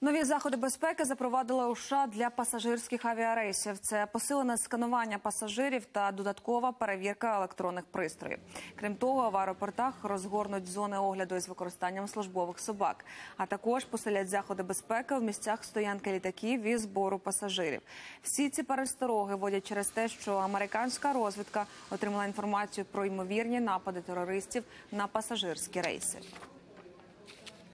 Нові заходи безпеки запровадила у США для пасажирських авіарейсів. Це посилене сканування пасажирів та додаткова перевірка електронних пристроїв. Крім того, в аеропортах розгорнуть зони огляду із використанням службових собак, а також посилять заходи безпеки в місцях стоянки літаків і збору пасажирів. Всі ці перестороги водять через те, що американська розвідка отримала інформацію про ймовірні напади терористів на пасажирські рейси.